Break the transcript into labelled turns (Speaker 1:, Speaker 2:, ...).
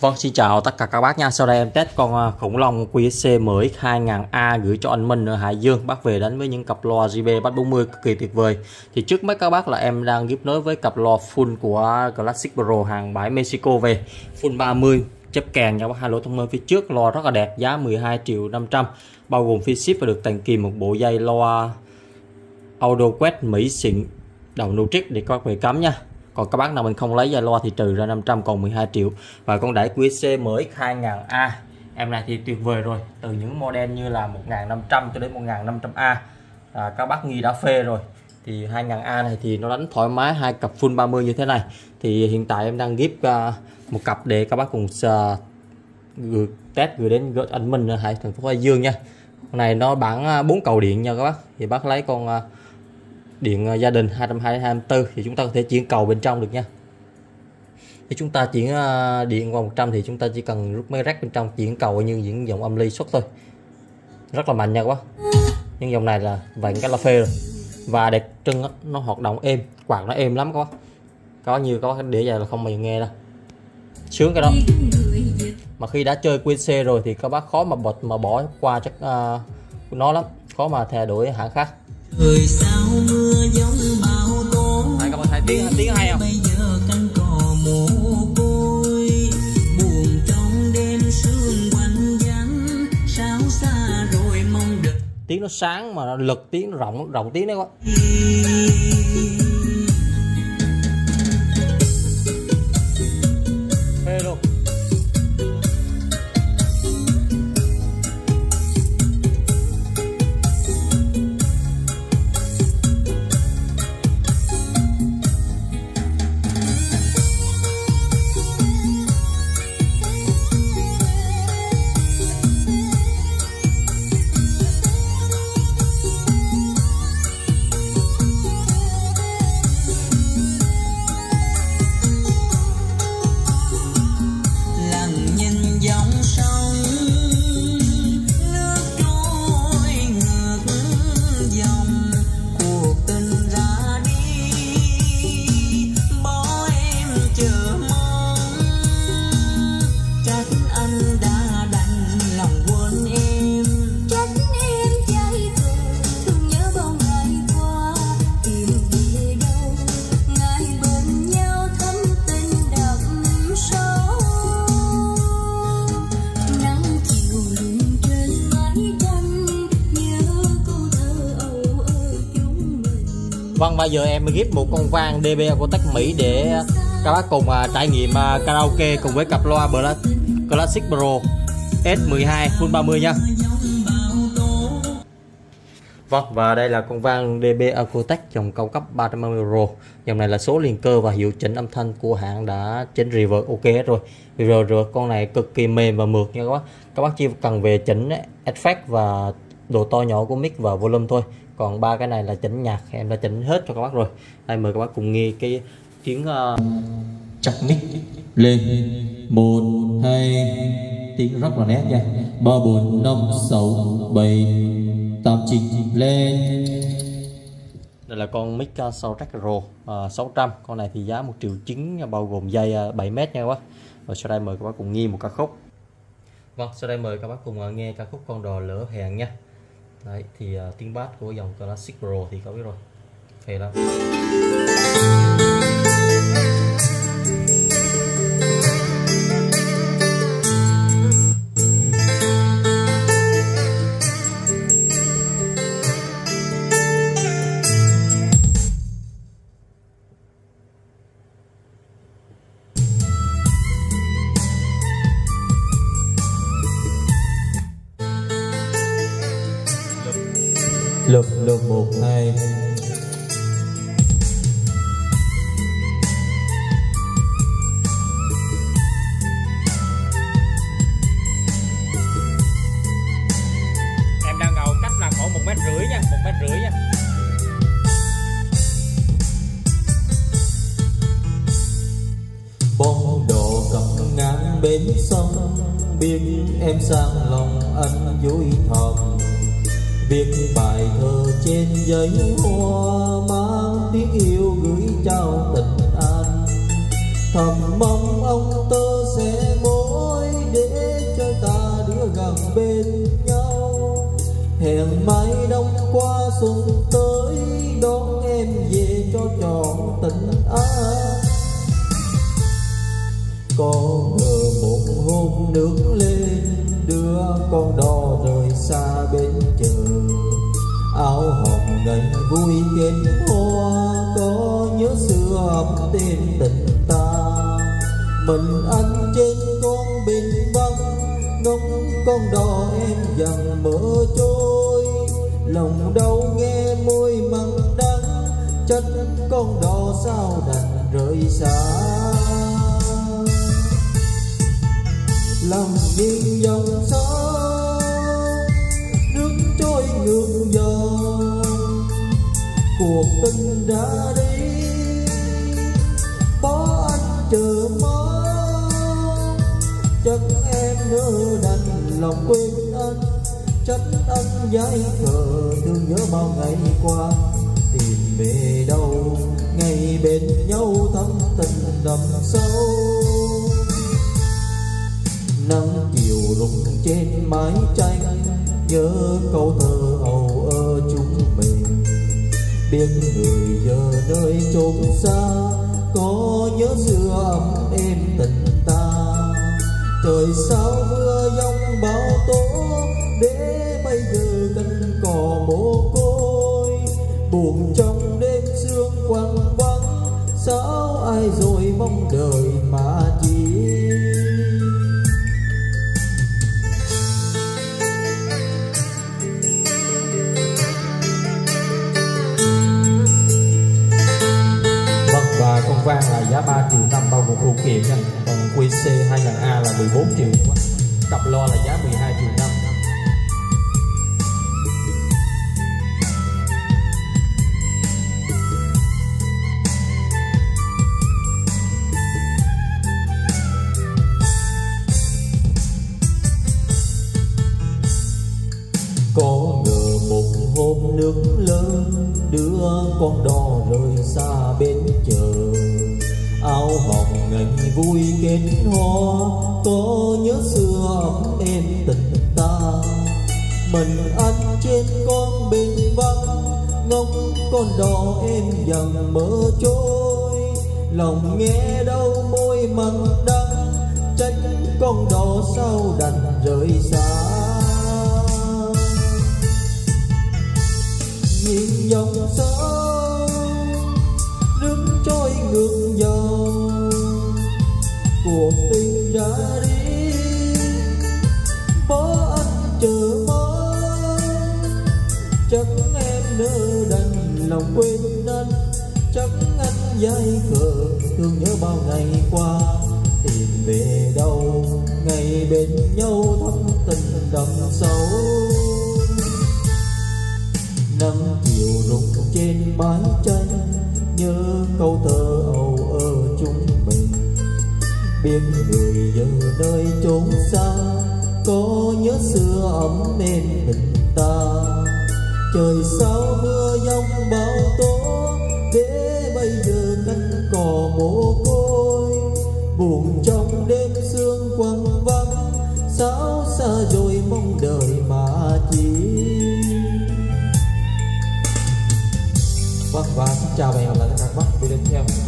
Speaker 1: Vâng, xin chào tất cả các bác nha. Sau đây em test con à, khủng long QSC mới 2000A gửi cho anh Minh ở Hải Dương. Bác về đánh với những cặp loa JB 340 cực kỳ tuyệt vời. Thì trước mắt các bác là em đang giúp nối với cặp loa full của Classic Pro hàng bãi Mexico về. Full 30 chấp kèn nha bác hai lỗ thông minh phía trước loa rất là đẹp giá 12 triệu 500 bao gồm phí ship và được tặng kèm một bộ dây loa audio quét Mỹ xịn đầu nô trích để các bác về cắm nha còn các bác nào mình không lấy ra loa thì trừ ra 500 còn 12 triệu. Và con đẩy QC mới 2000A em này thì tuyệt vời rồi. Từ những model như là 1500 cho đến 1500A à, các bác nghi đã phê rồi. Thì 2000A này thì nó đánh thoải mái hai cặp full 30 như thế này. Thì hiện tại em đang ghép uh, à, một cặp để các bác cùng uh, gửi test gửi đến gửi anh Minh ở Hải thành phố Hải Dương nha. Con này nó bản 4 à, cầu điện nha các bác. Thì bác lấy con điện ờ, gia đình 224 thì chúng ta có thể chuyển cầu bên trong được nha. Thì chúng ta chuyển ờ, điện qua 100 thì chúng ta chỉ cần rút mấy rác bên trong chuyển cầu như những dòng âm ly xuất thôi. Rất là mạnh nha quá nhưng dòng này là vặn cái là phê rồi. Và đẹp trưng nó hoạt động êm quạt nó êm lắm các bác. Có nhiều có đĩa dài là không bao giờ nghe đâu. Sướng cái đó. Mà khi đã chơi QC rồi thì các bác khó mà bật mà bỏ qua chắc uh, nó lắm. Khó mà thay đổi hãng khác. Thời các bạn thấy tiếng, tiếng hay không? Tiếng nó sáng mà nó lực tiếng nó rộng rộng tiếng đấy quá Vâng bây giờ em ghép một con vang DB của Tech Mỹ để ờ, các bác cùng ờ, trải nghiệm ờ, karaoke cùng với cặp loa Classic Pro S12 full 30 nha. Vâng và đây là con vang DB Acotech dòng cao cấp 350 euro Dòng này là số liền cơ và hiệu chỉnh âm thanh của hãng đã chỉnh reverb ok hết rồi. Reverb con này cực kỳ mềm và mượt nha các bác. Các bác chỉ cần về chỉnh effect và độ to nhỏ của mic và volume thôi. Còn ba cái này là chỉnh nhạc em đã chỉnh hết cho các bác rồi. Đây mời các bác cùng nghe cái tiếng uh, chặt mic lên. Một hai tiếng rất là nét nha. Ba bốn năm sáu bảy tám chín lên. Đây là con mic uh, Soundtrack Pro uh, 600 con này thì giá một triệu chín bao gồm dây uh, 7 mét nha các bác. Rồi sau đây mời các bác cùng nghe một ca khúc. Vâng, sau đây mời các bác cùng nghe ca khúc Con đò lỡ hẹn nha đấy thì uh, tiếng bass của dòng Classic Pro thì có biết rồi. Phê lắm.
Speaker 2: Lực lực một hai
Speaker 1: em đang ngầu cách là khoảng một mét rưỡi nha một mét rưỡi nha.
Speaker 2: Bóng độ cặp ngang bên sông biết em sang lòng anh vui thầm viết bài thơ trên giấy hoa mang tiếng yêu gửi trao tình an. Thầm mong ông tơ sẽ mối
Speaker 1: gần bên nhau. Hẹn mai đông qua xuân tới, đón em về cho tròn tình an. Con ngờ một hôm nước lên đưa con đò vui kết hoa, có nhớ xưa ấm tên tình ta. Mình anh trên con bình vắng ngóng con đò em dần mở trôi. Lòng đau nghe môi mặn đắng trách con đò sao đành rời xa. Lòng nghiêng dòng sông, nước trôi ngược dòng cuộc tình đã đi. Bỏ anh chờ mong chắc em nữa đành lòng quên anh. Trách anh dãi khờ thương nhớ bao ngày qua. Tìm về đâu ngày bên nhau thắm tình đậm sâu. Nắng chiều rụng trên mái tranh, nhớ câu thơ biết người giờ nơi chốn xa, có nhớ xưa ấm êm tình ta. Trời sao mưa giông bão tố, để bây giờ cánh cò mồ côi. Buồn
Speaker 3: cho 14 triệu cặp lo là giá 12 triệu năm
Speaker 1: có ngờ một hôm nước lớn đưa con đò rời xa bên trời áo hồng ngày vui kết hoa có nhớ xưa ấm tình ta. Mình anh trên con bình vắng, ngóng con đò em dần mơ trôi. Lòng nghe đau môi mặn đắng trách con đò sao đành rời xa. Nhìn dòng sông lòng quên anh chắc anh dai khờ thương nhớ bao ngày qua tìm về đâu ngày bên nhau thắm tình đậm sâu nắng chiều rụng trên mái tranh nhớ câu thơ biết người giờ nơi chốn xa, có nhớ xưa ấm em tình ta. Trời sao mưa giông bão tố, để bây giờ cánh cò mồ côi. Buồn trong đêm sương quăng vắng sao xa rồi mong đợi mà chi. Vâng và xin chào và hẹn gặp lại các bạn video tiếp theo.